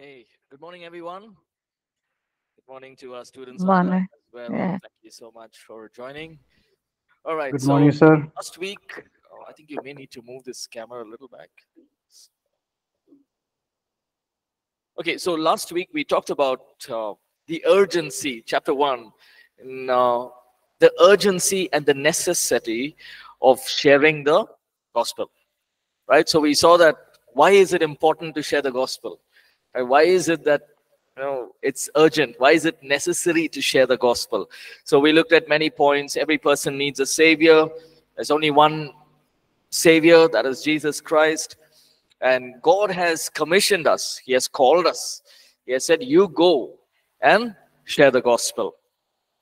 Okay, good morning, everyone. Good morning to our students Morning. as well. Yeah. Thank you so much for joining. All right, Good so morning, sir. last week, oh, I think you may need to move this camera a little back. Okay, so last week we talked about uh, the urgency, chapter one, in, uh, the urgency and the necessity of sharing the gospel, right? So we saw that why is it important to share the gospel? Why is it that you know it's urgent? Why is it necessary to share the gospel? So we looked at many points. Every person needs a savior. There's only one savior, that is Jesus Christ. And God has commissioned us, He has called us. He has said, You go and share the gospel.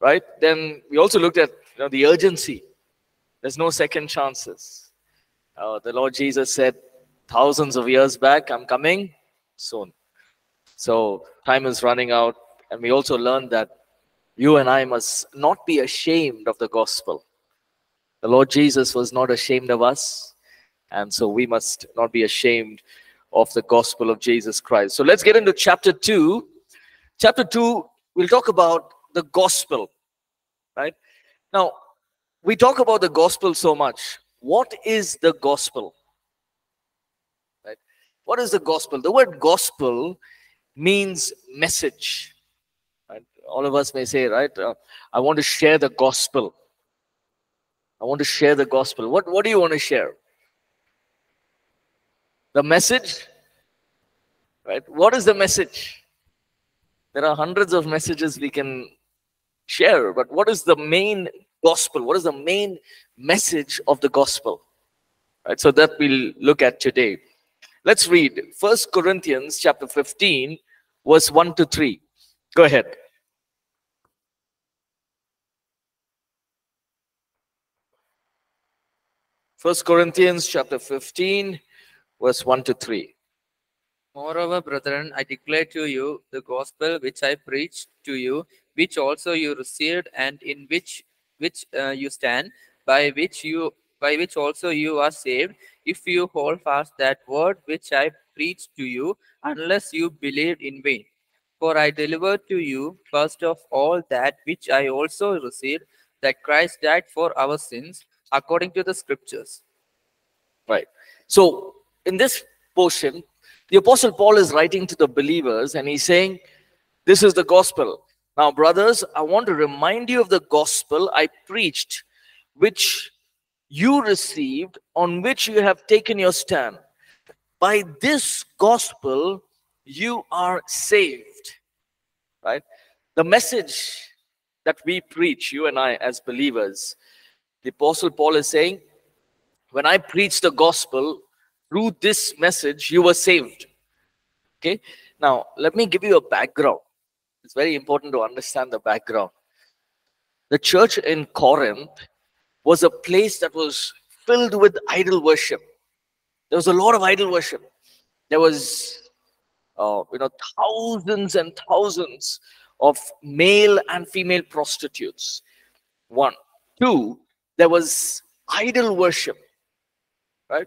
Right? Then we also looked at you know, the urgency. There's no second chances. Uh, the Lord Jesus said thousands of years back, I'm coming soon. So time is running out. And we also learned that you and I must not be ashamed of the gospel. The Lord Jesus was not ashamed of us. And so we must not be ashamed of the gospel of Jesus Christ. So let's get into chapter 2. Chapter 2, we'll talk about the gospel, right? Now, we talk about the gospel so much. What is the gospel? Right? What is the gospel? The word gospel means message. Right? All of us may say, right? uh, I want to share the gospel. I want to share the gospel. What, what do you want to share? The message? Right? What is the message? There are hundreds of messages we can share, but what is the main gospel? What is the main message of the gospel? Right? So that we'll look at today. Let's read First Corinthians chapter 15, verse 1 to 3. Go ahead. First Corinthians chapter 15, verse 1 to 3. Moreover, brethren, I declare to you the gospel which I preached to you, which also you received, and in which which uh, you stand, by which you by which also you are saved, if you hold fast that word which I preached to you, unless you believed in vain. For I delivered to you first of all that which I also received, that Christ died for our sins, according to the scriptures. Right. So, in this portion, the Apostle Paul is writing to the believers and he's saying, This is the gospel. Now, brothers, I want to remind you of the gospel I preached, which you received, on which you have taken your stand. By this gospel, you are saved. Right? The message that we preach, you and I, as believers, the Apostle Paul is saying, when I preach the gospel, through this message, you were saved. Okay? Now, let me give you a background. It's very important to understand the background. The church in Corinth was a place that was filled with idol worship. There was a lot of idol worship. There was, uh, you know, thousands and thousands of male and female prostitutes. One. Two, there was idol worship right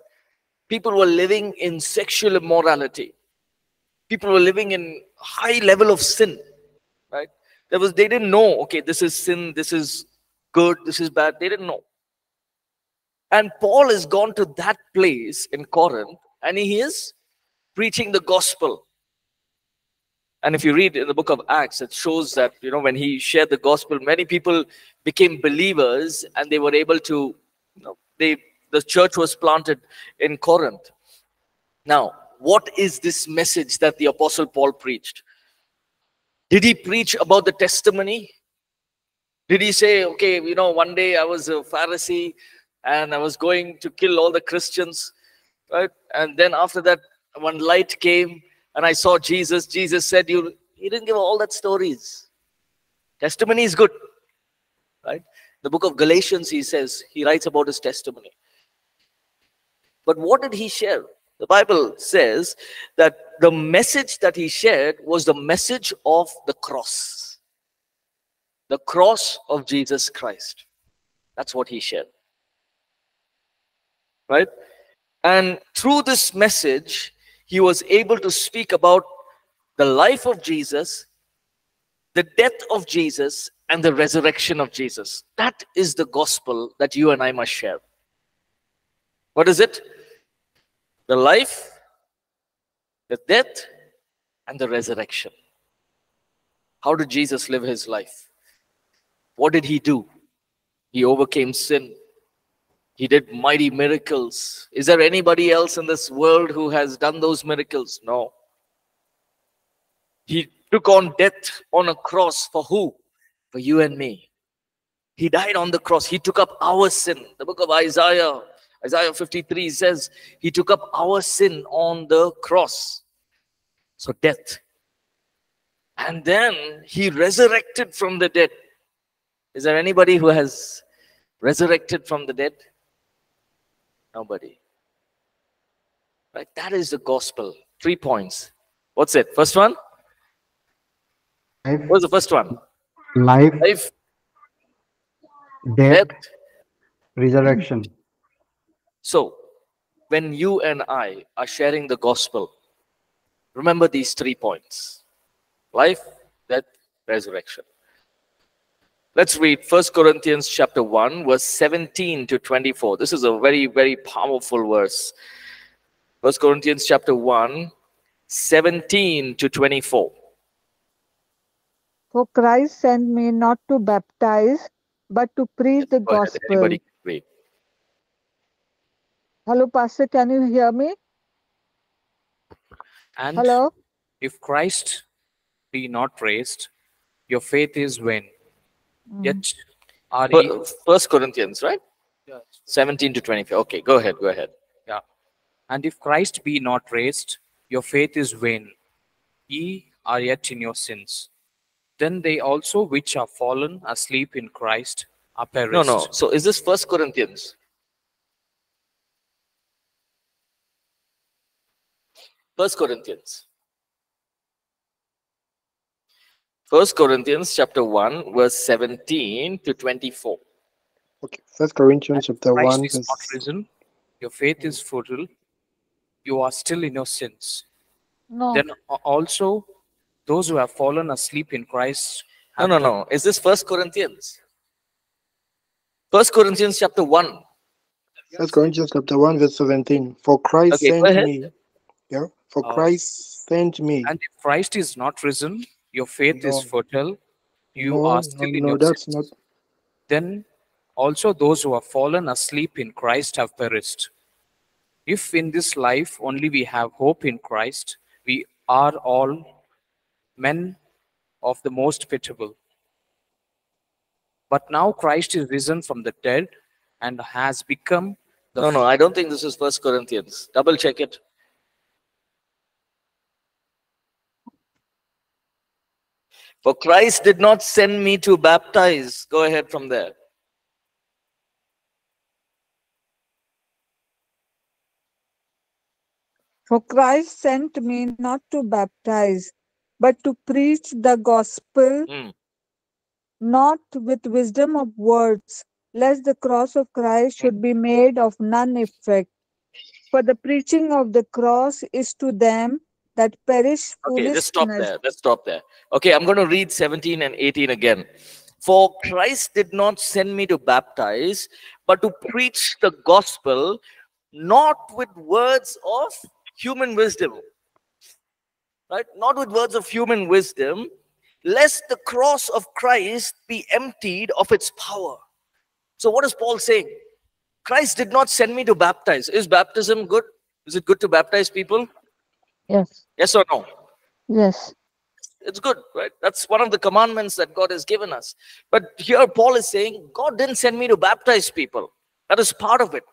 people were living in sexual immorality people were living in high level of sin right there was they didn't know okay this is sin this is good this is bad they didn't know and paul has gone to that place in corinth and he is preaching the gospel and if you read in the book of acts it shows that you know when he shared the gospel many people became believers and they were able to you know, they the church was planted in Corinth. Now, what is this message that the Apostle Paul preached? Did he preach about the testimony? Did he say, okay, you know, one day I was a Pharisee and I was going to kill all the Christians, right? And then after that, one light came and I saw Jesus. Jesus said, you, he didn't give all that stories. Testimony is good, right? The book of Galatians, he says, he writes about his testimony. But what did he share? The Bible says that the message that he shared was the message of the cross. The cross of Jesus Christ. That's what he shared. Right? And through this message, he was able to speak about the life of Jesus, the death of Jesus, and the resurrection of Jesus. That is the gospel that you and I must share. What is it? The life, the death, and the resurrection. How did Jesus live his life? What did he do? He overcame sin. He did mighty miracles. Is there anybody else in this world who has done those miracles? No. He took on death on a cross for who? For you and me. He died on the cross. He took up our sin. The book of Isaiah, Isaiah 53 says, He took up our sin on the cross. So, death. And then He resurrected from the dead. Is there anybody who has resurrected from the dead? Nobody. Right? That is the gospel. Three points. What's it? First one? Life, What's the first one? life, Life, death, death. resurrection. So, when you and I are sharing the gospel, remember these three points life, death, resurrection. Let's read 1 Corinthians chapter 1, verse 17 to 24. This is a very, very powerful verse. 1 Corinthians chapter 1, 17 to 24. For Christ sent me not to baptize, but to preach the Go gospel. Anybody read. Hello, Pastor, can you hear me? And Hello? if Christ be not raised, your faith is vain. Mm. Yet are ye First Corinthians, right? 17 to 24. Okay, go ahead, go ahead. Yeah. And if Christ be not raised, your faith is vain. Ye are yet in your sins. Then they also which are fallen asleep in Christ are perished. No, no. So is this First Corinthians? First Corinthians. First Corinthians chapter 1, verse 17 to 24. Okay, First Corinthians chapter Christ one, is verse not risen. Your faith is futile. You are still in your sins. No. Then also those who have fallen asleep in Christ. No, no, no. Is this First Corinthians? First Corinthians chapter 1. First Corinthians chapter one, verse seventeen. For Christ Okay, sent me. Yeah. For Uh, Christ sent me. And if Christ is not risen, your faith is No. fertile. You no, are no, in no, your that's sins. not. Then also those who have fallen asleep in Christ have perished. If in this life only we have hope in Christ, we are all men of the most pitiable. But now Christ is risen from the dead and has become No, no, I don't think this is First Corinthians. Double check it. For Christ did not send me to baptize. Go ahead from there. For Christ sent me not to baptize, but to preach the gospel, Mm. not with wisdom of words, lest the cross of Christ should be made of none effect. For the preaching of the cross is to them that perish Okay, just stop there. Let's stop there. Okay, I'm going to read 17 and 18 again. For Christ did not send me to baptize, but to preach the gospel, not with words of human wisdom. Right? Not with words of human wisdom, lest the cross of Christ be emptied of its power. So, what is Paul saying? Christ did not send me to baptize. Is baptism good? Is it good to baptize people? Yes, Yes or no? yes. It's good, right? That's one of the commandments that God has given us. But here Paul is saying, God didn't send me to baptize people. That is part of it.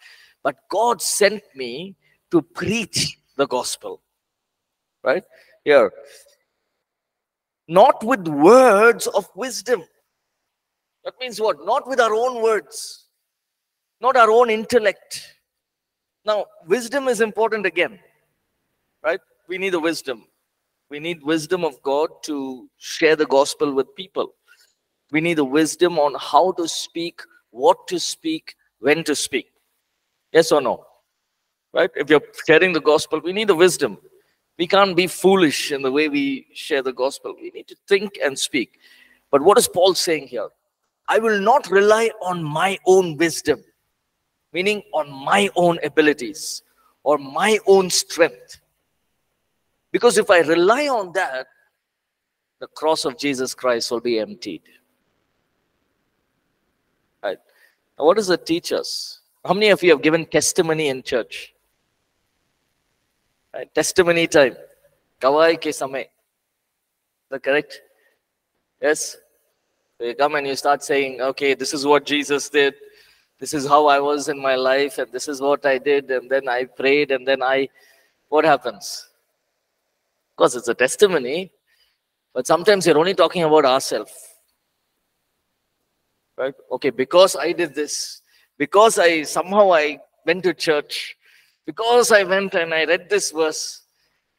But God sent me to preach the gospel. Right? Here. Not with words of wisdom. That means what? Not with our own words, not our own intellect. Now, wisdom is important again, right? We need the wisdom. We need wisdom of God to share the gospel with people. We need the wisdom on how to speak, what to speak, when to speak. Yes or no? Right? If you're sharing the gospel, we need the wisdom. We can't be foolish in the way we share the gospel. We need to think and speak. But what is Paul saying here? I will not rely on my own wisdom, meaning on my own abilities or my own strength. Because if I rely on that, the cross of Jesus Christ will be emptied. Right? What does it teach us? How many of you have given testimony in church? Right? Testimony time. Kawai ke samay. Is that correct? Yes? So you come and you start saying, okay, this is what Jesus did. This is how I was in my life, and this is what I did, and then I prayed, and then I. What happens? Course, it's a testimony, but sometimes you're only talking about ourselves. Right? Okay, because I did this, because I somehow I went to church, because I went and I read this verse,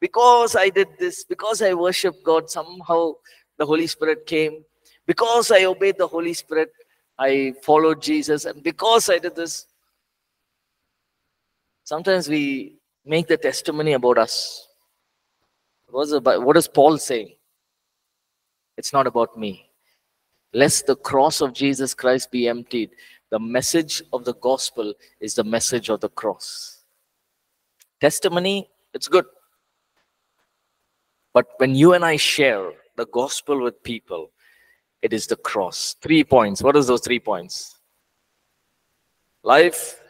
because I did this, because I worshiped God, somehow the Holy Spirit came. Because I obeyed the Holy Spirit, I followed Jesus. And because I did this, sometimes we make the testimony about us. What is, about, what is Paul saying? It's not about me. Lest the cross of Jesus Christ be emptied. The message of the gospel is the message of the cross. Testimony, it's good. But when you and I share the gospel with people, it is the cross. Three points. What is those three points? Life,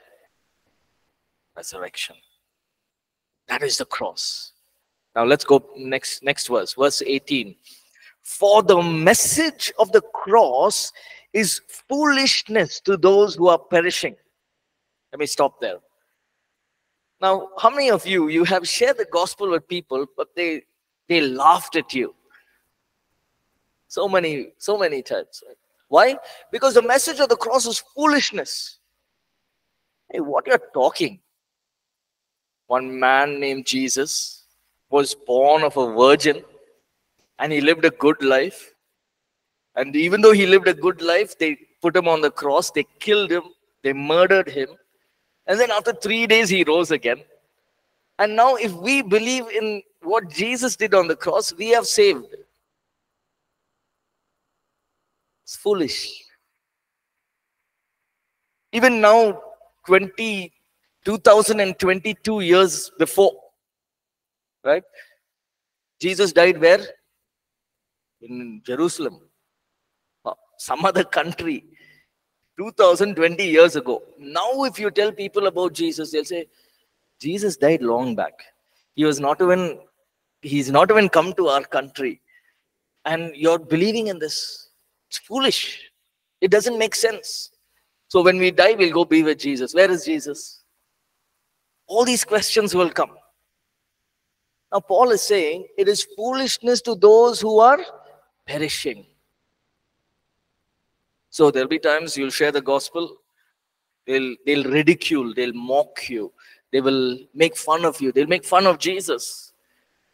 resurrection. That is the cross. Now let's go next next verse, verse 18. For the message of the cross is foolishness to those who are perishing. Let me stop there. Now, how many of you you have shared the gospel with people, but they they laughed at you? So many, so many times. Why? Because the message of the cross is foolishness. Hey, what you're talking? One man named Jesus was born of a virgin and he lived a good life. And even though he lived a good life, they put him on the cross, they killed him, they murdered him. And then after three days, he rose again. And now, if we believe in what Jesus did on the cross, we have saved. It's foolish. Even now, 20, 2022 years before, right? Jesus died where? In Jerusalem, uh, some other country, 2020 years ago. Now, if you tell people about Jesus, they'll say, Jesus died long back. He was not even, he's not even come to our country. And you're believing in this. It's foolish. It doesn't make sense. So when we die, we'll go be with Jesus. Where is Jesus? All these questions will come. Now, Paul is saying it is foolishness to those who are perishing. So there'll be times you'll share the gospel, they'll they'll ridicule, they'll mock you, they will make fun of you, they'll make fun of Jesus,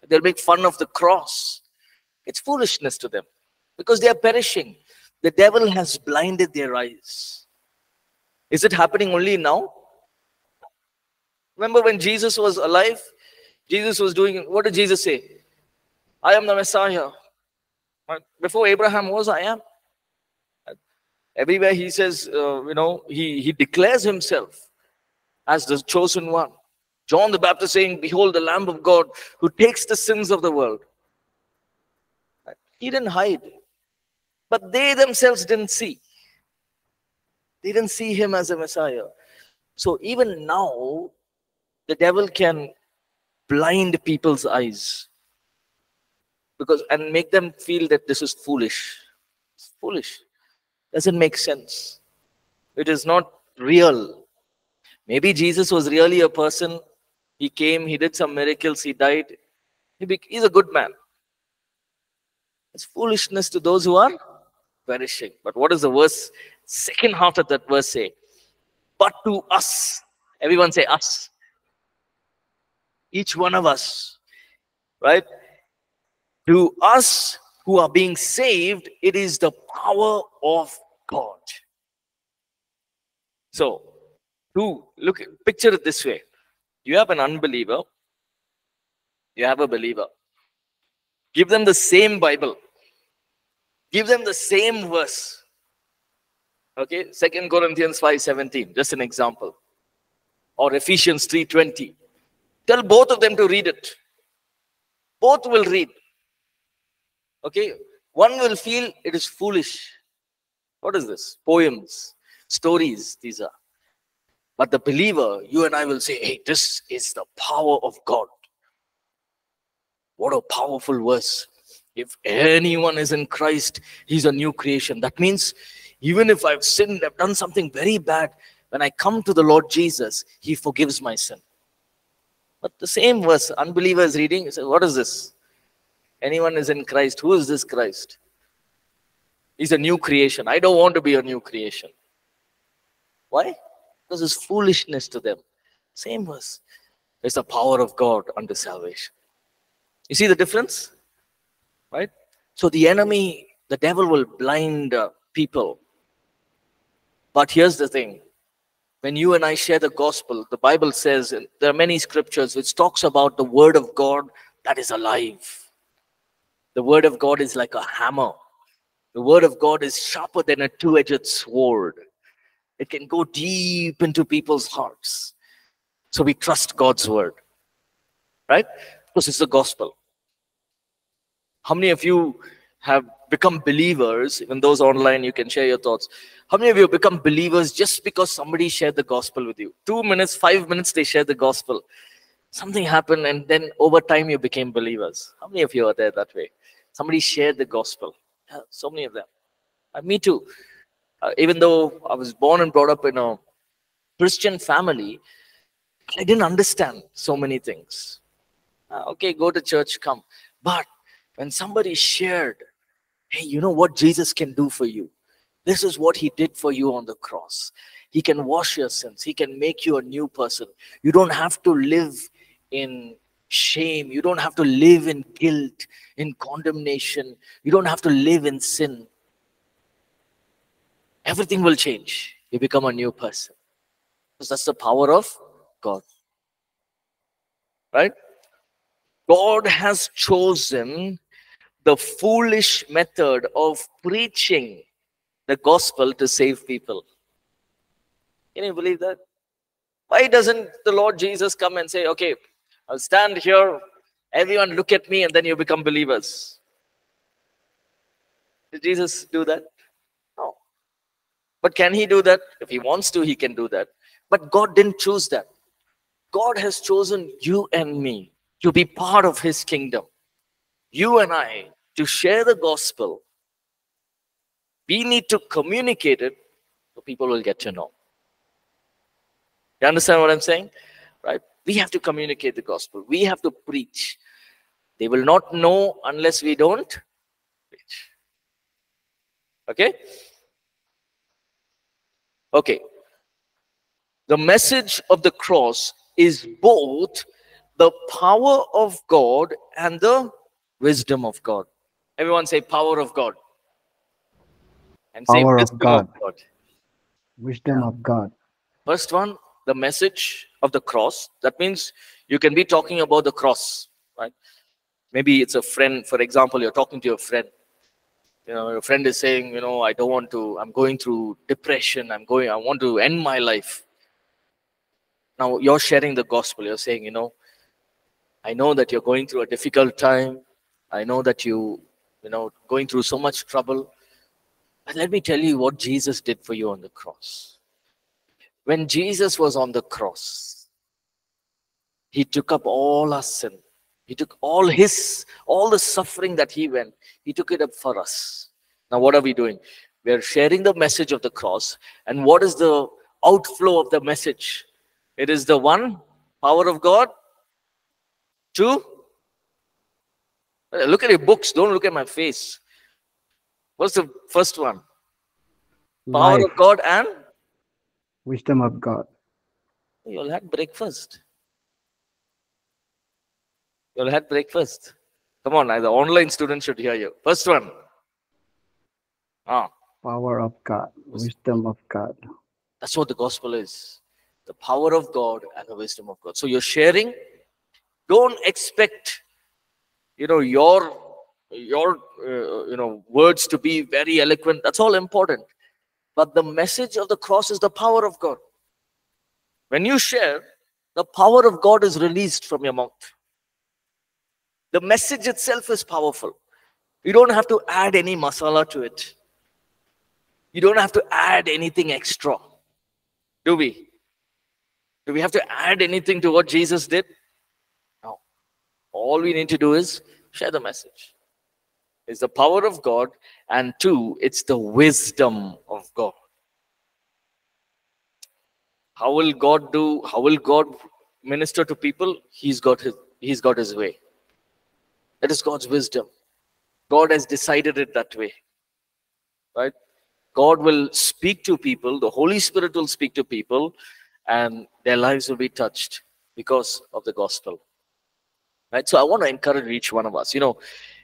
they'll make fun of the cross. It's foolishness to them because they are perishing. The devil has blinded their eyes. Is it happening only now? Remember when Jesus was alive? Jesus was doing, what did Jesus say? I am the Messiah. Before Abraham was, I am. Everywhere he says, uh, you know, he, he declares himself as the chosen one. John the Baptist saying, Behold, the Lamb of God who takes the sins of the world. He didn't hide. But they themselves didn't see. They didn't see him as a Messiah. So even now, the devil can blind people's eyes because and make them feel that this is foolish. It's foolish. Doesn't make sense. It is not real. Maybe Jesus was really a person. He came, he did some miracles, he died. He he's a good man. It's foolishness to those who are perishing. But what does the verse, second half of that verse say? But to us, everyone say us. Each one of us, right? To us who are being saved, it is the power of God. So, to look, picture it this way: you have an unbeliever, You have a believer. Give them the same Bible. Give them the same verse. Okay, Second Corinthians 5:17, just an example. Or Ephesians 3:20. Tell both of them to read it. Both will read. Okay, one will feel it is foolish. What is this? Poems, stories, these are. But the believer, you and I will say, hey, this is the power of God. What a powerful verse. If anyone is in Christ, he's a new creation. That means even if I've sinned, I've done something very bad, when I come to the Lord Jesus, he forgives my sin. But the same verse, unbelievers reading, he says, What is this? Anyone is in Christ. Who is this Christ? He's a new creation. I don't want to be a new creation. Why? Because it's foolishness to them. Same verse. It's the power of God unto salvation. You see the difference? Right? So the enemy, the devil will blind uh, people. But here's the thing. When you and I share the gospel, the Bible says, there are many scriptures which talks about the word of God that is alive. The word of God is like a hammer. The word of God is sharper than a two-edged sword. It can go deep into people's hearts. So we trust God's word. Right? Because it's the gospel. How many of you have become believers? Even those online, you can share your thoughts. How many of you become believers just because somebody shared the gospel with you? Two minutes, five minutes, they shared the gospel. Something happened, and then over time you became believers. How many of you are there that way? Somebody shared the gospel. Yeah, so many of them. Uh, me too. Uh, even though I was born and brought up in a Christian family, I didn't understand so many things. Uh, okay, go to church, come. But when somebody shared, hey, you know what Jesus can do for you? This is what he did for you on the cross. He can wash your sins, he can make you a new person. You don't have to live in shame, you don't have to live in guilt, in condemnation, you don't have to live in sin. Everything will change. You become a new person. Because that's the power of God. Right? God has chosen the foolish method of preaching the gospel to save people. Can you believe that? Why doesn't the Lord Jesus come and say, okay, I'll stand here, everyone look at me, and then you become believers? Did Jesus do that? No. But can he do that? If he wants to, he can do that. But God didn't choose that. God has chosen you and me to be part of his kingdom. You and I to share the gospel. We need to communicate it so people will get to know. You understand what I'm saying? Right? We have to communicate the gospel. We have to preach. They will not know unless we don't preach. Okay? Okay. The message of the cross is both the power of God and the wisdom of God. Everyone say power of God. And say Power of wisdom God. God. Wisdom of God. First one, the message of the cross. That means you can be talking about the cross, right? Maybe it's a friend, for example, you're talking to your friend. You know, your friend is saying, you know, I don't want to, I'm going through depression, I'm going, I want to end my life. Now you're sharing the gospel, you're saying, you know, I know that you're going through a difficult time. I know that you, you know, going through so much trouble. But let me tell you what Jesus did for you on the cross. When Jesus was on the cross, he took up all our sin. He took all his, all the suffering that he went, he took it up for us. Now, what are we doing? We are sharing the message of the cross. And what is the outflow of the message? It is the one power of God to look at your books, don't look at my face. What's the first one? Power Life. of God and Wisdom of God. you all had breakfast. You all had breakfast. Come on, the online students should hear you. First one. Ah, Power of God. Wisdom of God. that's what the gospel is. The power of God and the wisdom of God. So you're sharing. Don't expect you know your your uh, you know words to be very eloquent that's all important. But the message of the cross is the power of god. When you share the power of god is released from your mouth. The message itself is powerful. You don't have to add any masala to it. You don't have to add anything extra. Do we? Do we have to add anything to what jesus did? No. All we need to do is share the message it's the power of god and two it's the wisdom of god. How will god do how will god minister to people? He's got his he's got his way. That is god's wisdom. God has decided it that way right? God will speak to people the holy spirit will speak to people and their lives will be touched because of the gospel. Right? So i want to encourage each one of us. You know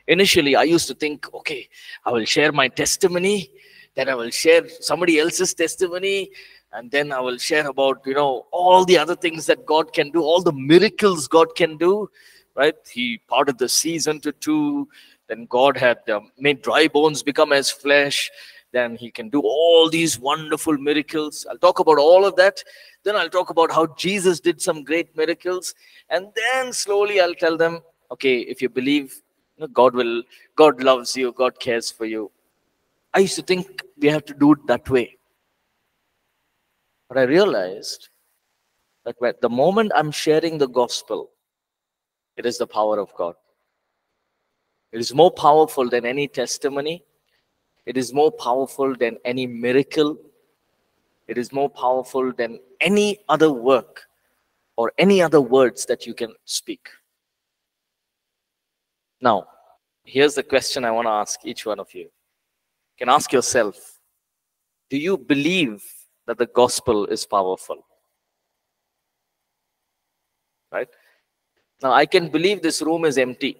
initially i used to think okay i will share my testimony then i will share somebody else's testimony and then i will share about you know all the other things that god can do all the miracles god can do right? He parted the seas into two then god had um, made dry bones become as flesh then he can do all these wonderful miracles. I'll talk about all of that. Then i'll talk about how jesus did some great miracles and then slowly i'll tell them okay if you believe you know, god will god loves you god cares for you. I used to think we have to do it that way. But i realized that the moment i'm sharing the gospel it is the power of god. It is more powerful than any testimony. It is more powerful than any miracle. It is more powerful than any other work or any other words that you can speak now here's the question i want to ask each one of you. You can ask yourself do you believe that the gospel is powerful? Right? Now i can believe this room is empty.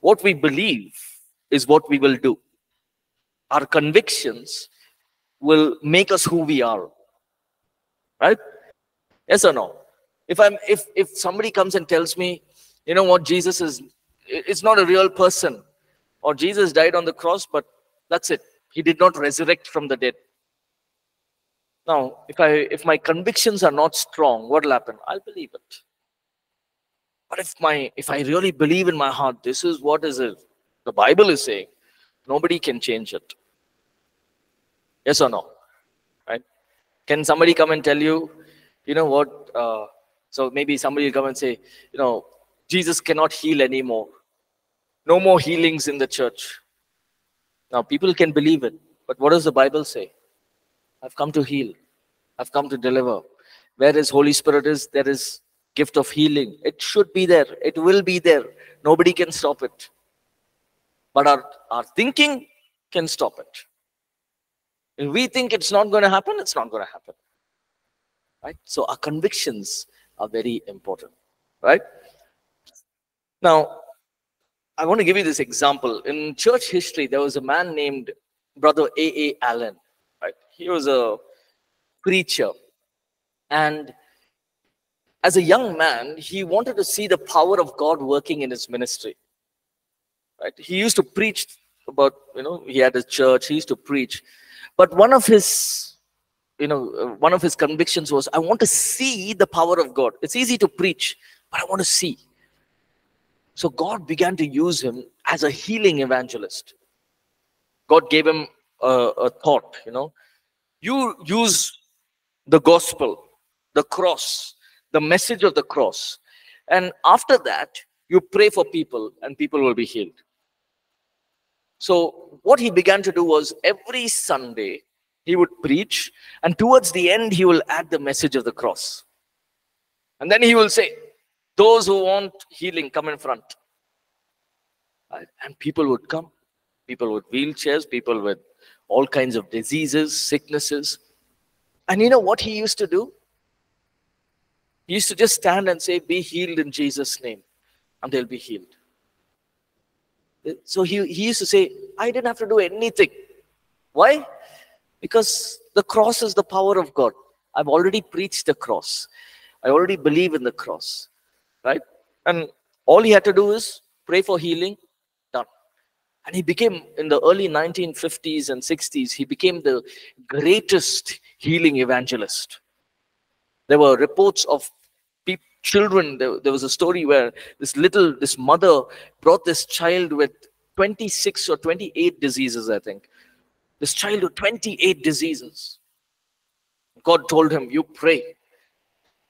What we believe is what we will do. Our convictions will make us who we are. Right? Yes or no? If i'm if if somebody comes and tells me you know what? Jesus is it's not a real person. Or jesus died on the cross but that's it. He did not resurrect from the dead. Now if i if my convictions are not strong what will happen? I'll believe it. But if my if i really believe in my heart this is what is it? The bible is saying nobody can change it. Yes or no? Right? Can somebody come and tell you you know what uh, so maybe somebody will come and say you know jesus cannot heal anymore. No more healings in the church. Now people can believe it but what does the bible say? I've come to heal. I've come to deliver. Where his holy spirit is there is gift of healing. It should be there. It will be there. Nobody can stop it. But our, our thinking can stop it. If we think it's not going to happen it's not going to happen. Right? So our convictions are very important. Right now i want to give you this example. In church history there was a man named brother a a allen right? He was a preacher. And as a young man he wanted to see the power of god working in his ministry right? He used to preach about you know he had a church he used to preach. But one of his you know one of his convictions was i want to see the power of god. It's easy to preach but i want to see so god began to use him as a healing evangelist. God gave him a, a thought you know. You use the gospel the cross the message of the cross and after that you pray for people and people will be healed. So what he began to do was every Sunday he would preach, and towards the end he will add the message of the cross. And then he will say, "Those who want healing, come in front." And people would come, people with wheelchairs, people with all kinds of diseases, sicknesses. And you know what he used to do? He used to just stand and say, "Be healed in Jesus' name," and they'll be healed. So he, he used to say, I didn't have to do anything. Why? Because the cross is the power of God. I've already preached the cross. I already believe in the cross. Right? And All he had to do is pray for healing, done. And he became, in the early 1950s and 60s, he became the greatest healing evangelist. There were reports of children. There, there was a story where this little, this mother brought this child with 26 or 28 diseases, I think. This child with 28 diseases. God told him, You pray.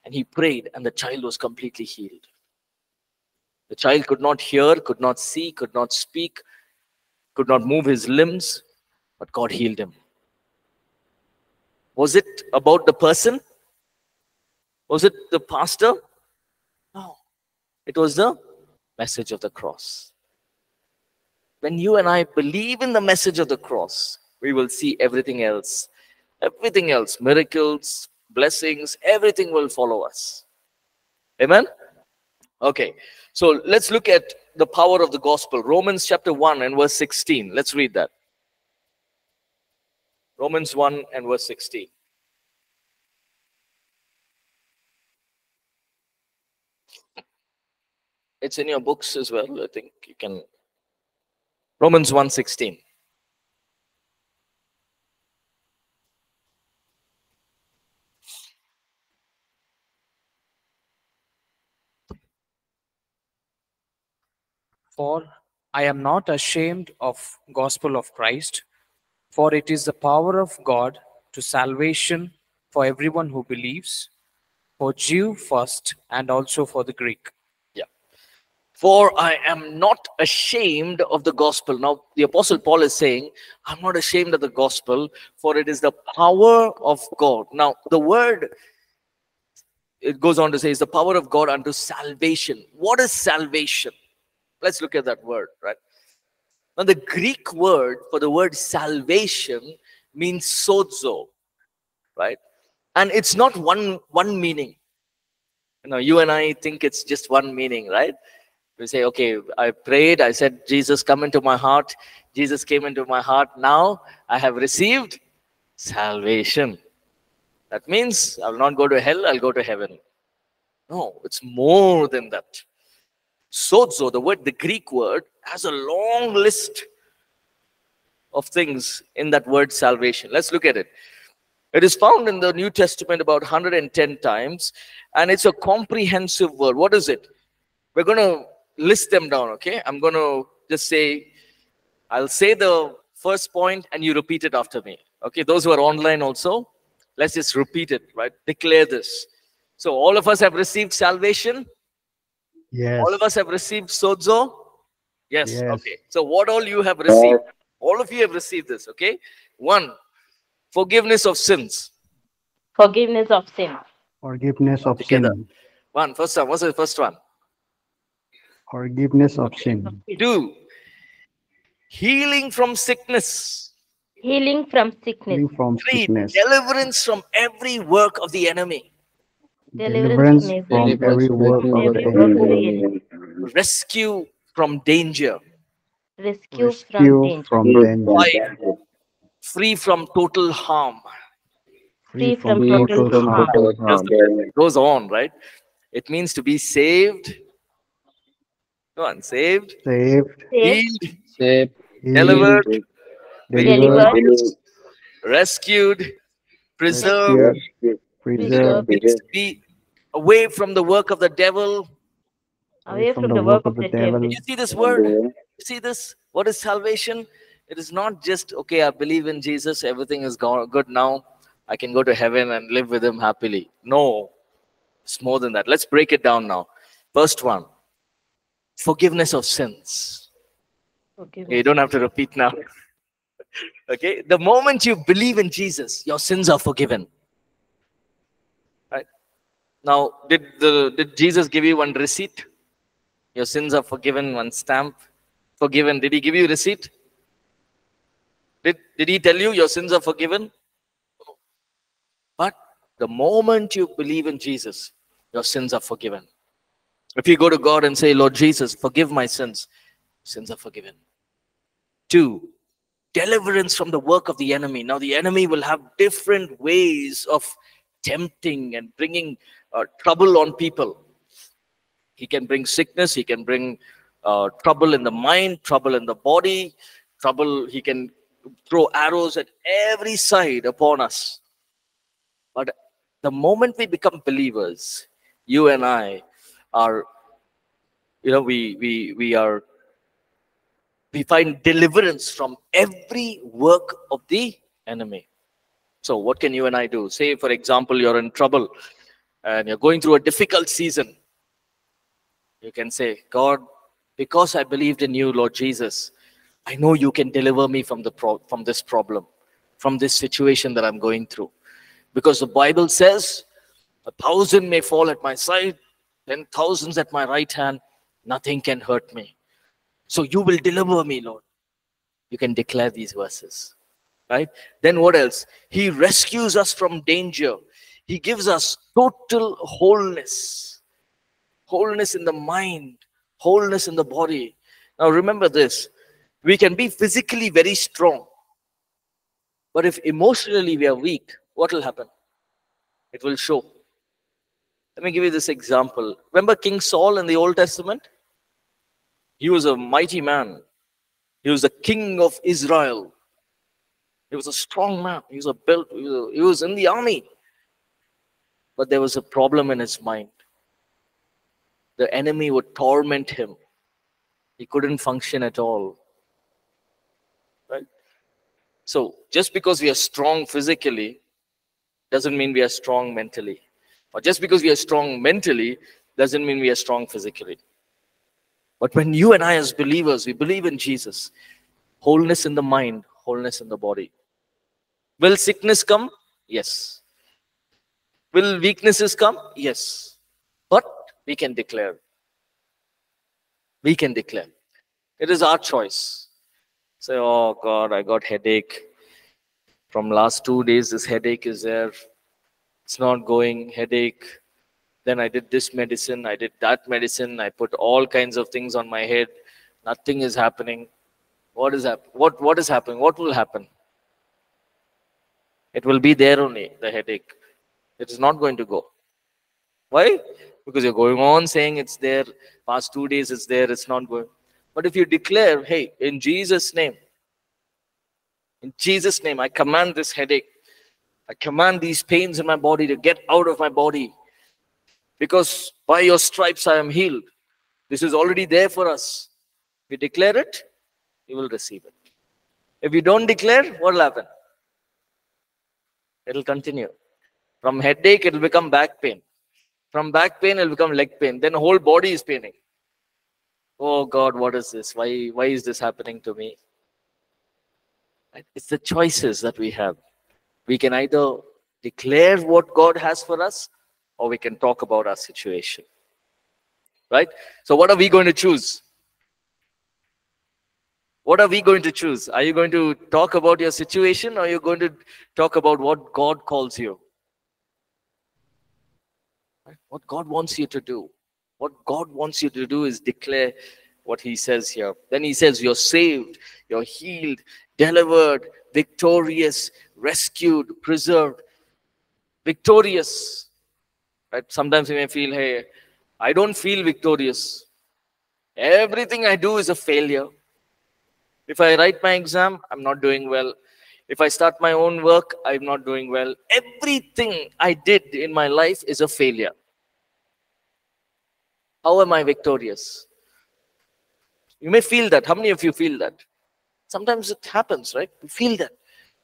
And he prayed, and the child was completely healed. The child could not hear, could not see, could not speak, could not move his limbs, but God healed him. Was it about the person? Was it the pastor? No. It was the message of the cross. When you and I believe in the message of the cross, we will see everything else. Everything else, miracles, blessings, everything will follow us. Amen? Okay, so let's look at the power of the gospel. Romans chapter 1 and verse 16. Let's read that. Romans 1 and verse 16. It's in your books as well. I think you can. Romans 1 16. For I am not ashamed of gospel of Christ, for it is the power of God to salvation for everyone who believes, for Jew first and also for the Greek. Yeah. For I am not ashamed of the gospel. Now, the Apostle Paul is saying, I'm not ashamed of the gospel, for it is the power of God. Now, the word, it goes on to say, is the power of God unto salvation. What is salvation? Let's look at that word, right? Now, the Greek word for the word salvation means sozo, right? And it's not one one meaning. You know, you and I think it's just one meaning, right? We say, okay, I prayed, I said, Jesus, come into my heart. Jesus came into my heart. Now I have received salvation. That means I will not go to hell, I'll go to heaven. No, it's more than that. Sozo, the word, the Greek word, has a long list of things in that word salvation. Let's look at it. It is found in the New Testament about 110 times, and it's a comprehensive word. What is it? We're going to list them down, okay? I'm going to just say, I'll say the first point and you repeat it after me. Okay, those who are online also, let's just repeat it, right? Declare this. So all of us have received salvation. Yes. All of us have received sozo. Yes. Yes. Okay. So what all you have received? All of you have received this. Okay. One, forgiveness of sins. forgiveness of sin, Forgiveness of Together. sin. One. First one. What's the first one? Forgiveness of sin. Two, healing from sickness. healing from sickness, Healing from Three, sickness. deliverance from every work of the enemy. Deliverance Deliverance from every work of every the work of the enemy. enemy. Rescue from danger. rescue, from Rescue danger, from danger. Five, free from total harm. free from from total total harm. Just it goes on, right? It means to be saved. Go on, saved, saved, saved, healed, healed, delivered, delivered, rescued, preserved. preserved Means to be away from the work of the devil. away from the work of the devil. You see this word? You see this? What is salvation? It is not just, okay, I believe in Jesus, everything is go- good now. I can go to heaven and live with him happily. No, it's more than that. Let's break it down now. First one forgiveness of sins. Forgiveness. You don't have to repeat now. okay, the moment you believe in Jesus, your sins are forgiven. Now, did the did Jesus give you one receipt? Your sins are forgiven, one stamp, forgiven. Did he give you receipt? Did did he tell you your sins are forgiven? But the moment you believe in Jesus, your sins are forgiven. If you go to God and say, Lord Jesus, forgive my sins, sins are forgiven. Two, deliverance from the work of the enemy. Now, the enemy will have different ways of tempting and bringing uh, trouble on people. He can bring sickness, he can bring uh, trouble in the mind, trouble in the body, trouble, he can throw arrows at every side upon us. But the moment we become believers, you and I are, you know, we we we are we find deliverance from every work of the enemy. So, what can you and I do? Say, for example, you're in trouble and you're going through a difficult season. You can say, God, because I believed in you, Lord Jesus, I know you can deliver me from the pro- from this problem, from this situation that I'm going through. Because the Bible says, a thousand may fall at my side, ten thousands at my right hand, nothing can hurt me. So you will deliver me, Lord. You can declare these verses. Right? Then what else? He rescues us from danger. He gives us total wholeness. Wholeness in the mind, wholeness in the body. Now remember this. We can be physically very strong. But if emotionally we are weak, what will happen? It will show. Let me give you this example. Remember King Saul in the Old Testament? He was a mighty man. He was the king of Israel. He was a strong man. He was a built. He was, a- he was in the army. But there was a problem in his mind. The enemy would torment him. He couldn't function at all. Right? So just because we are strong physically doesn't mean we are strong mentally. Or just because we are strong mentally doesn't mean we are strong physically. But when you and I, as believers, we believe in Jesus, wholeness in the mind, wholeness in the body. Will sickness come? Yes. Will weaknesses come? Yes. But we can declare. We can declare. It is our choice. Say, oh God, I got headache. From last two days, this headache is there. It's not going, headache. Then I did this medicine, I did that medicine, I put all kinds of things on my head. Nothing is happening. What is hap- what what is happening? What will happen? It will be there only, the headache. It is not going to go. Why? Because you're going on saying it's there, past two days it's there, it's not going. But if you declare, hey, in Jesus' name, in Jesus' name, I command this headache. I command these pains in my body to get out of my body because by your stripes I am healed. This is already there for us. You declare it, you will receive it. If you don't declare, what will happen? It will continue. From headache, it will become back pain. From back pain, it will become leg pain. Then whole body is paining. Oh God, what is this? Why, why is this happening to me? It's the choices that we have. We can either declare what God has for us or we can talk about our situation. Right? So, what are we going to choose? What are we going to choose? Are you going to talk about your situation or are you going to talk about what God calls you? Right? What God wants you to do. What God wants you to do is declare what He says here. Then He says, You're saved, you're healed, delivered, victorious, rescued, preserved. Victorious. Right? Sometimes you may feel, hey, I don't feel victorious. Everything I do is a failure. If I write my exam, I'm not doing well. If I start my own work, I'm not doing well. Everything I did in my life is a failure. How am I victorious? You may feel that. How many of you feel that? Sometimes it happens, right? You feel that.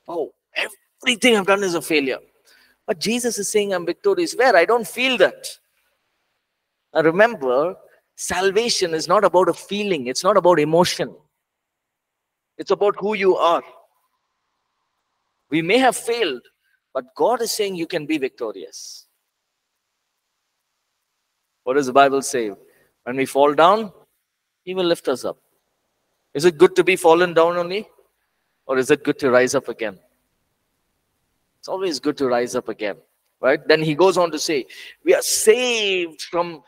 Oh, everything I've done is a failure. But Jesus is saying I'm victorious. Where? I don't feel that. Now remember, salvation is not about a feeling, it's not about emotion. It's about who you are. We may have failed, but God is saying you can be victorious. What does the Bible say? When we fall down, He will lift us up. Is it good to be fallen down only? Or is it good to rise up again? It's always good to rise up again. Right? Then he goes on to say, We are saved from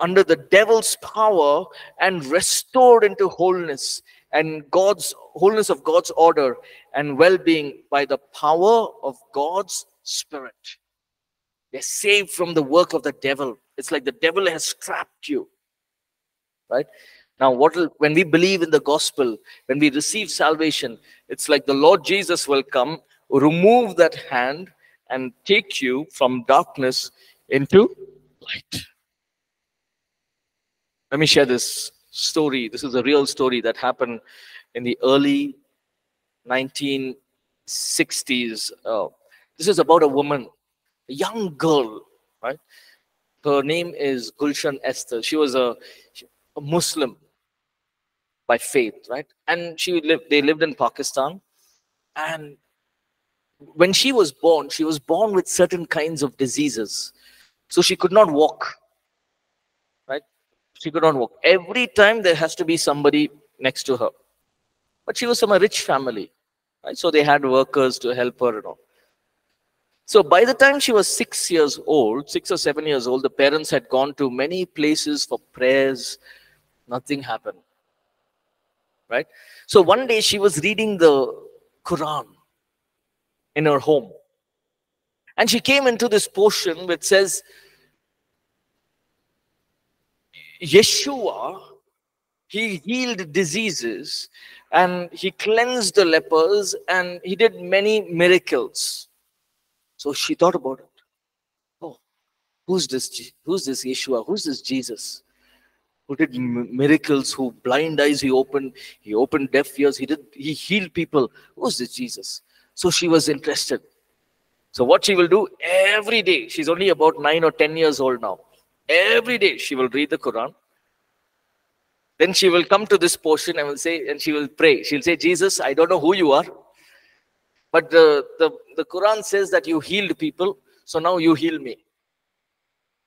under the devil's power and restored into wholeness and God's wholeness of God's order and well being by the power of God's Spirit. They're saved from the work of the devil. It's like the devil has trapped you. Right? Now, what will, when we believe in the gospel, when we receive salvation, it's like the Lord Jesus will come, remove that hand, and take you from darkness into light. Let me share this story. This is a real story that happened in the early 1960s. Uh, this is about a woman, a young girl, right? Her name is Gulshan Esther. She was a, a Muslim by faith, right? And she lived, they lived in Pakistan. And when she was born, she was born with certain kinds of diseases. So she could not walk? She could not walk. Every time there has to be somebody next to her. But she was from a rich family, right? So they had workers to help her and all. So by the time she was six years old, six or seven years old, the parents had gone to many places for prayers. Nothing happened. Right? So one day she was reading the Quran in her home. And she came into this portion which says, Yeshua, he healed diseases and he cleansed the lepers and he did many miracles. So she thought about it. Oh, who's this? Who's this Yeshua? Who's this Jesus? Who did miracles? Who blind eyes he opened? He opened deaf ears. He did. He healed people. Who's this Jesus? So she was interested. So what she will do every day? She's only about nine or ten years old now. Every day she will read the Quran. Then she will come to this portion and will say, and she will pray. She'll say, Jesus, I don't know who you are, but the, the, the Quran says that you healed people, so now you heal me.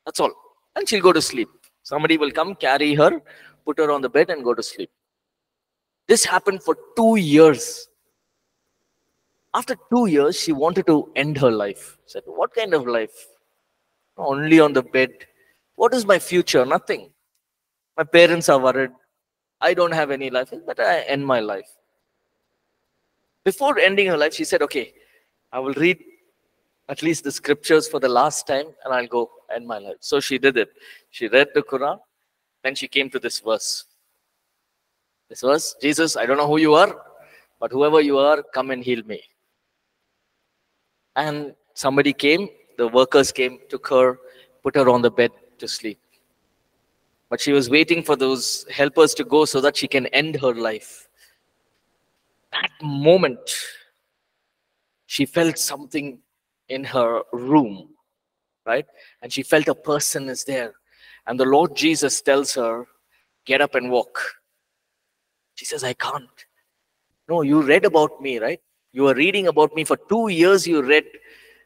That's all. And she'll go to sleep. Somebody will come, carry her, put her on the bed, and go to sleep. This happened for two years. After two years, she wanted to end her life. Said, What kind of life? Only on the bed. What is my future? Nothing. My parents are worried. I don't have any life, but I end my life. Before ending her life, she said, Okay, I will read at least the scriptures for the last time and I'll go end my life. So she did it. She read the Quran, then she came to this verse. This verse, Jesus, I don't know who you are, but whoever you are, come and heal me. And somebody came, the workers came, took her, put her on the bed to sleep. But she was waiting for those helpers to go so that she can end her life. That moment, she felt something in her room, right? And she felt a person is there. And the Lord Jesus tells her, Get up and walk. She says, I can't. No, you read about me, right? You were reading about me for two years. You read,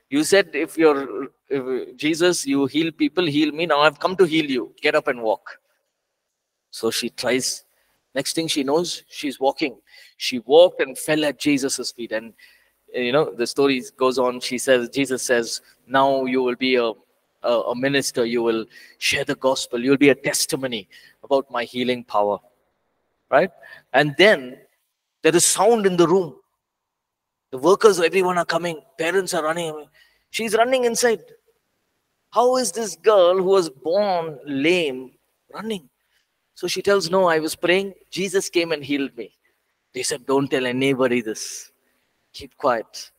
you said, if you're if Jesus, you heal people, heal me. Now I've come to heal you. Get up and walk. So she tries. Next thing she knows, she's walking. She walked and fell at Jesus' feet. And uh, you know, the story goes on. She says, Jesus says, Now you will be a, a, a minister, you will share the gospel, you'll be a testimony about my healing power. Right? And then there is sound in the room. The workers, everyone are coming, parents are running. She's running inside. How is this girl who was born lame running? So she tells, No, I was praying. Jesus came and healed me. They said, Don't tell anybody this. Keep quiet.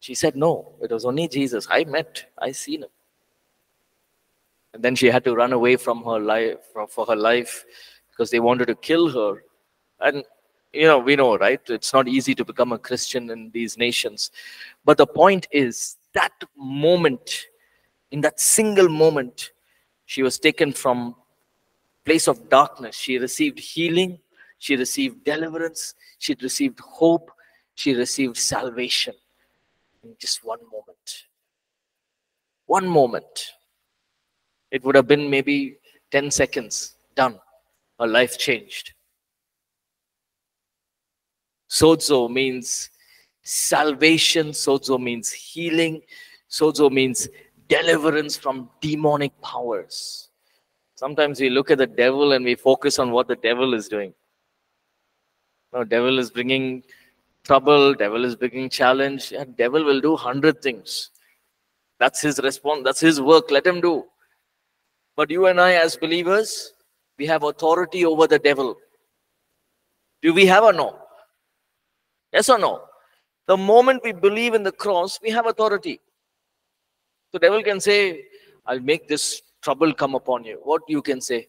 She said, No, it was only Jesus. I met, I seen him. And then she had to run away from her life for her life because they wanted to kill her. And you know, we know, right? It's not easy to become a Christian in these nations. But the point is that moment, in that single moment, she was taken from place of darkness. She received healing, she received deliverance, she received hope, she received salvation in just one moment. One moment. It would have been maybe 10 seconds, done. Her life changed. Sozo means salvation, sozo means healing, sozo means deliverance from demonic powers. Sometimes we look at the devil and we focus on what the devil is doing. No, devil is bringing trouble, devil is bringing challenge, and devil will do hundred things. That's his response. That's his work. Let him do. But you and I, as believers, we have authority over the devil. Do we have or no? Yes or no? The moment we believe in the cross, we have authority. The devil can say, I'll make this trouble come upon you. What you can say?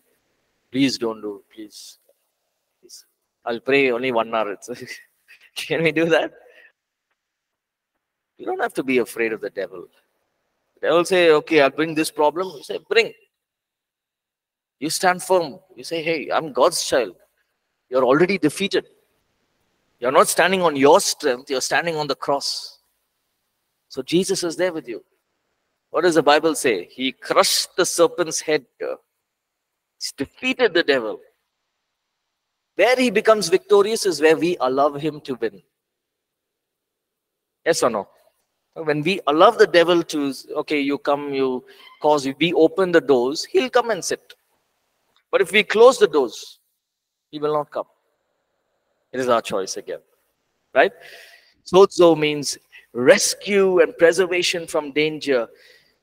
Please don't do, please. please. I'll pray only one hour. Can we do that? You don't have to be afraid of the devil. The devil say, okay, I'll bring this problem. You say, bring. You stand firm. You say, hey, I'm God's child. You're already defeated. You're not standing on your strength, you're standing on the cross. So Jesus is there with you. What does the Bible say? He crushed the serpent's head. Uh, he's defeated the devil. Where he becomes victorious is where we allow him to win. Yes or no? When we allow the devil to, okay, you come, you cause, we open the doors, he'll come and sit. But if we close the doors, he will not come. It is our choice again. Right? Sozo means rescue and preservation from danger.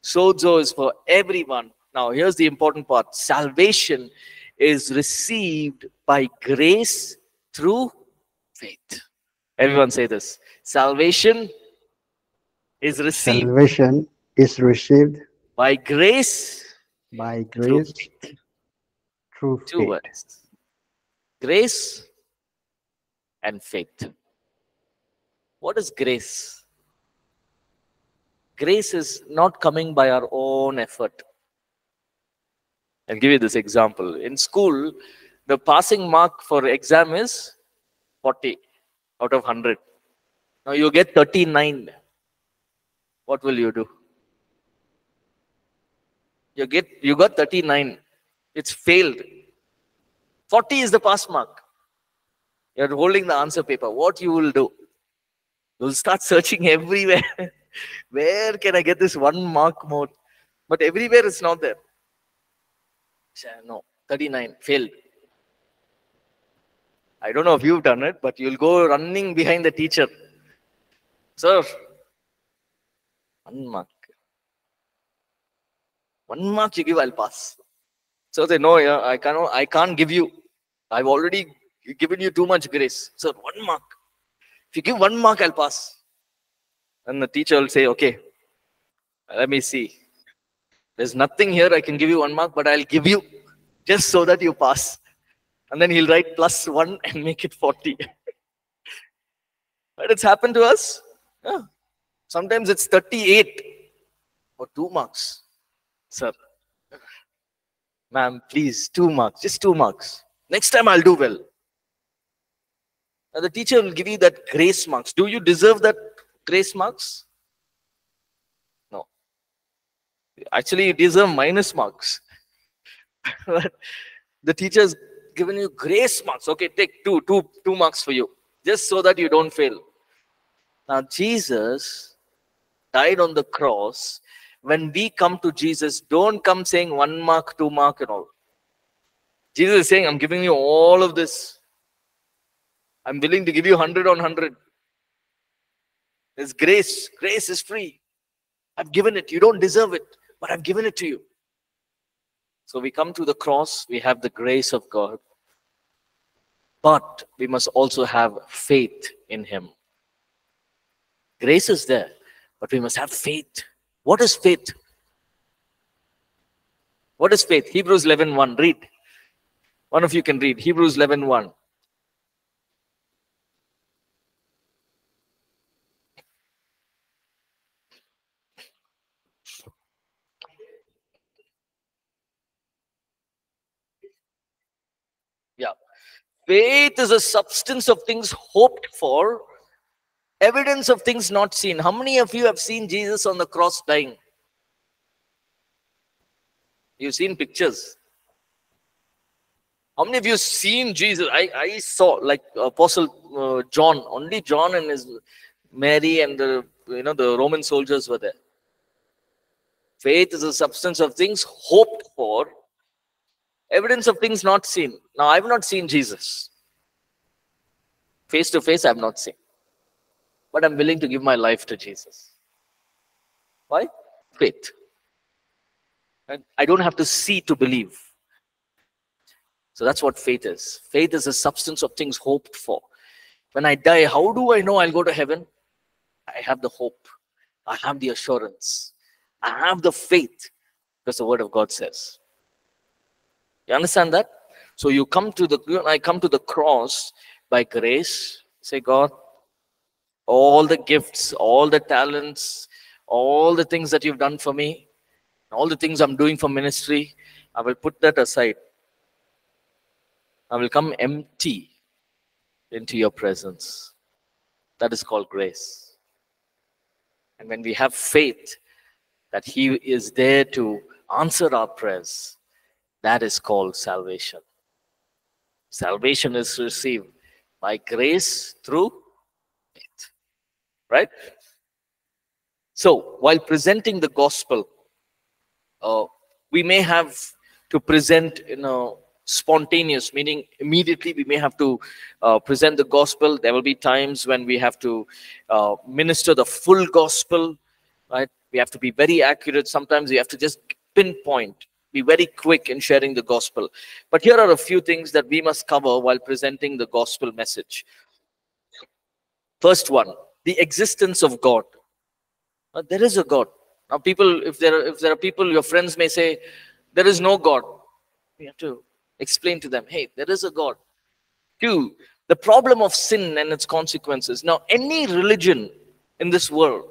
Sozo is for everyone. Now, here's the important part salvation is received by grace through faith. Everyone say this salvation is received Salvation is received by grace by grace through grace faith. through Two words grace and faith. What is grace? Grace is not coming by our own effort. I'll give you this example. In school, the passing mark for exam is 40 out of 100. Now you get 39. What will you do? You get you got 39. It's failed. 40 is the pass mark. You're holding the answer paper. What you will do? You'll start searching everywhere. Where can I get this one mark more? But everywhere it's not there. No, 39, failed. I don't know if you've done it, but you'll go running behind the teacher. Sir, one mark. One mark you give, I'll pass. So they know, yeah, I cannot, I can't give you. I've already given you too much grace. Sir, one mark. If you give one mark, I'll pass. And the teacher will say, okay, let me see. There's nothing here I can give you one mark, but I'll give you just so that you pass. And then he'll write plus one and make it 40. but it's happened to us. Yeah. Sometimes it's 38 or two marks. Sir, ma'am, please, two marks, just two marks. Next time I'll do well. The teacher will give you that grace marks. Do you deserve that grace marks? No. Actually, you deserve minus marks. the teacher's given you grace marks. Okay, take two, two, two marks for you, just so that you don't fail. Now, Jesus died on the cross. When we come to Jesus, don't come saying one mark, two mark, and all. Jesus is saying, I'm giving you all of this. I'm willing to give you 100 on 100. There's grace. Grace is free. I've given it. You don't deserve it, but I've given it to you. So we come to the cross, we have the grace of God, but we must also have faith in Him. Grace is there, but we must have faith. What is faith? What is faith? Hebrews 11 1. Read. One of you can read. Hebrews 11 1. Yeah. Faith is a substance of things hoped for, evidence of things not seen. How many of you have seen Jesus on the cross dying? You've seen pictures. How many of you seen Jesus? I, I saw like Apostle uh, John, only John and his Mary and the you know the Roman soldiers were there. Faith is a substance of things hoped for, evidence of things not seen. Now, I've not seen Jesus. Face to face, I've not seen. But I'm willing to give my life to Jesus. Why? Faith. And I don't have to see to believe. So that's what faith is. Faith is the substance of things hoped for. When I die, how do I know I'll go to heaven? I have the hope. I have the assurance. I have the faith because the word of God says. You understand that? So you come to the you and I come to the cross by grace. Say, God, all the gifts, all the talents, all the things that you've done for me, all the things I'm doing for ministry, I will put that aside. I will come empty into your presence. That is called grace. And when we have faith that He is there to answer our prayers, that is called salvation. Salvation is received by grace through faith. Right? So, while presenting the gospel, uh, we may have to present you know, spontaneous, meaning immediately we may have to uh, present the gospel. There will be times when we have to uh, minister the full gospel, right? We have to be very accurate. Sometimes we have to just pinpoint, be very quick in sharing the gospel. But here are a few things that we must cover while presenting the gospel message. First one, the existence of God. There is a God. Now, people, if there are, if there are people, your friends may say, there is no God. We have to explain to them, hey, there is a God. Two, the problem of sin and its consequences. Now, any religion in this world,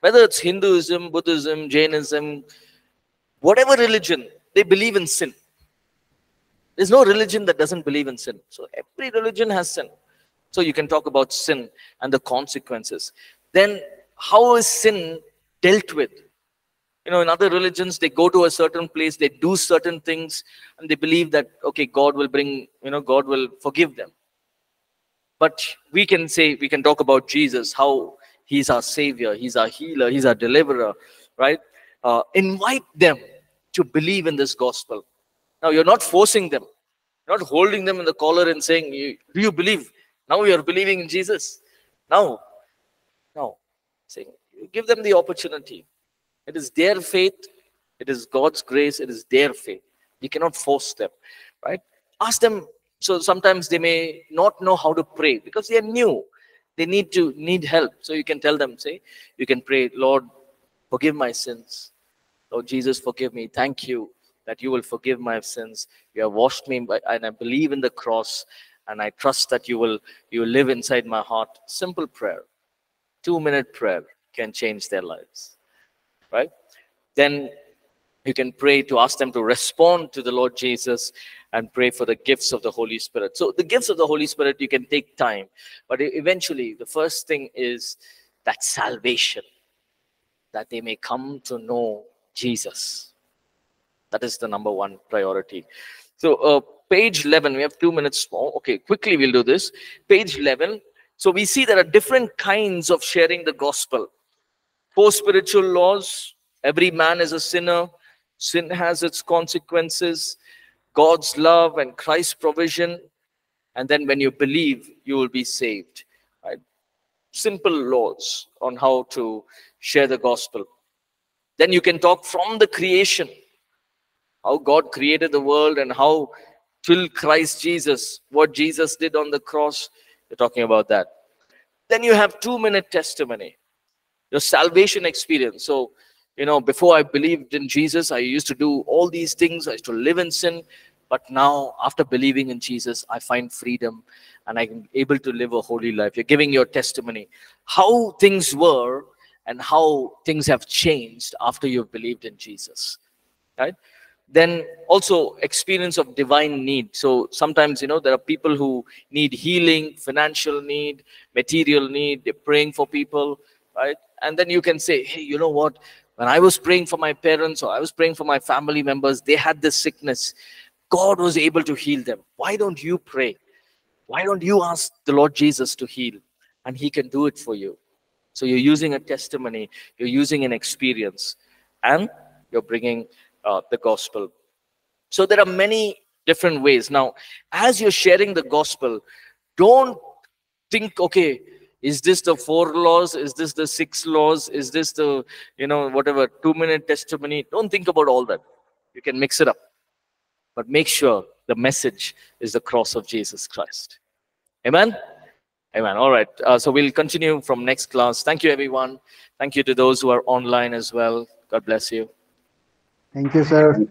whether it's Hinduism, Buddhism, Jainism, whatever religion, they believe in sin. There's no religion that doesn't believe in sin. So every religion has sin. So you can talk about sin and the consequences. Then how is sin dealt with? You know, in other religions, they go to a certain place, they do certain things, and they believe that, okay, God will bring, you know, God will forgive them. But we can say, we can talk about Jesus, how he's our savior, he's our healer, he's our deliverer, right? Uh, invite them to believe in this gospel. Now, you're not forcing them, you're not holding them in the collar and saying, Do you believe? Now you're believing in Jesus. Now, now, saying, give them the opportunity. It is their faith, it is God's grace, it is their faith. You cannot force them, right? Ask them. So sometimes they may not know how to pray because they are new. They need to need help. So you can tell them, say, you can pray, Lord, forgive my sins. Lord Jesus, forgive me. Thank you that you will forgive my sins. You have washed me, by, and I believe in the cross, and I trust that you will you live inside my heart. Simple prayer, two minute prayer can change their lives, right? Then you can pray to ask them to respond to the Lord Jesus and pray for the gifts of the Holy Spirit. So the gifts of the Holy Spirit, you can take time, but eventually the first thing is that salvation, that they may come to know Jesus. That is the number one priority. So uh, page 11, we have two minutes more. Okay, quickly we'll do this. Page 11. So we see there are different kinds of sharing the gospel. Four spiritual laws. Every man is a sinner. Sin has its consequences. God's love and Christ's provision. And then when you believe, you will be saved. Right? Simple laws on how to share the gospel. Then you can talk from the creation, how God created the world and how till Christ Jesus, what Jesus did on the cross. You're talking about that. Then you have two minute testimony, your salvation experience. So, you know, before I believed in Jesus, I used to do all these things. I used to live in sin. But now, after believing in Jesus, I find freedom and I'm able to live a holy life. You're giving your testimony. How things were and how things have changed after you've believed in Jesus. Right? Then also experience of divine need. So sometimes, you know, there are people who need healing, financial need, material need. They're praying for people, right? And then you can say, hey, you know what? When I was praying for my parents or I was praying for my family members, they had this sickness. God was able to heal them. Why don't you pray? Why don't you ask the Lord Jesus to heal? And He can do it for you. So you're using a testimony, you're using an experience, and you're bringing uh, the gospel. So there are many different ways. Now, as you're sharing the gospel, don't think, okay, Is this the four laws? Is this the six laws? Is this the, you know, whatever, two minute testimony? Don't think about all that. You can mix it up. But make sure the message is the cross of Jesus Christ. Amen? Amen. All right. Uh, so we'll continue from next class. Thank you, everyone. Thank you to those who are online as well. God bless you. Thank you, sir.